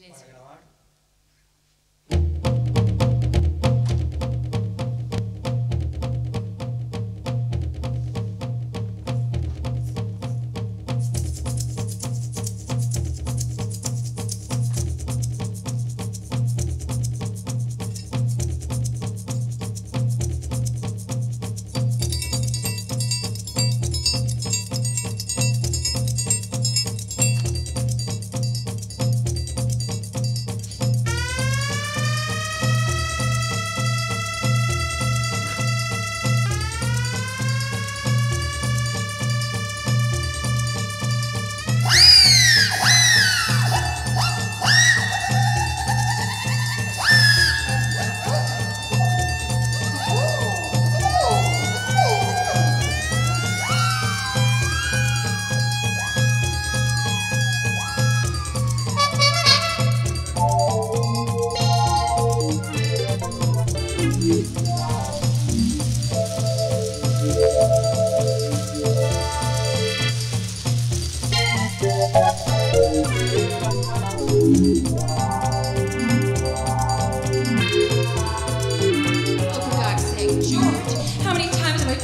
Gracias.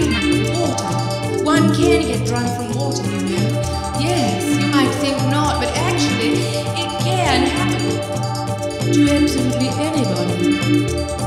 drinking water. One can get drunk from water, you know. Yes, you might think not, but actually, it can happen to absolutely anybody.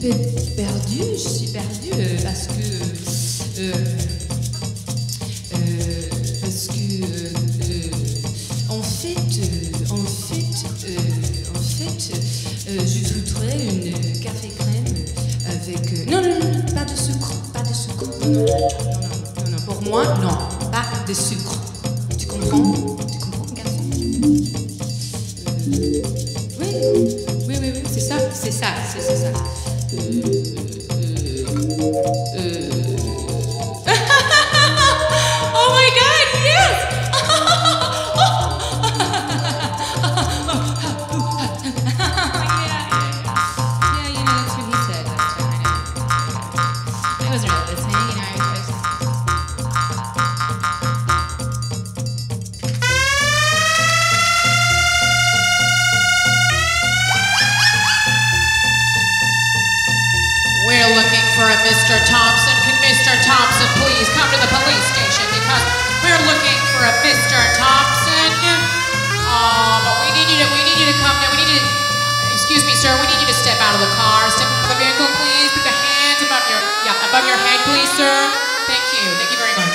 suis perdue, je suis perdue euh, parce que. Euh, euh, parce que. en fait, en fait, en fait je voudrais une café crème avec. non, non, non, pas de sucre, pas de sucre. Non, non, non, non, pour moi, non, pas de sucre. Tu comprends Tu comprends, café Oui, oui, oui, oui c'est ça, c'est ça, c'est ça. Mr. Thompson. Can Mr. Thompson please come to the police station because we're looking for a Mr. Thompson. Uh, but we need you to, we need you to come down. We need you to, excuse me, sir, we need you to step out of the car. Step out of the vehicle, please. Put the hands above your, yeah, above your head, please, sir. Thank you. Thank you very much.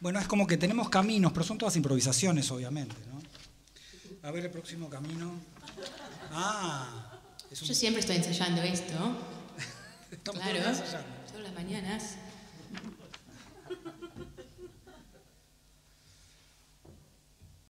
Bueno, es como que tenemos caminos, pero son todas improvisaciones, obviamente, ¿no? A ver el próximo camino. Ah. Yo siempre estoy ensayando esto. claro, todas las mañanas.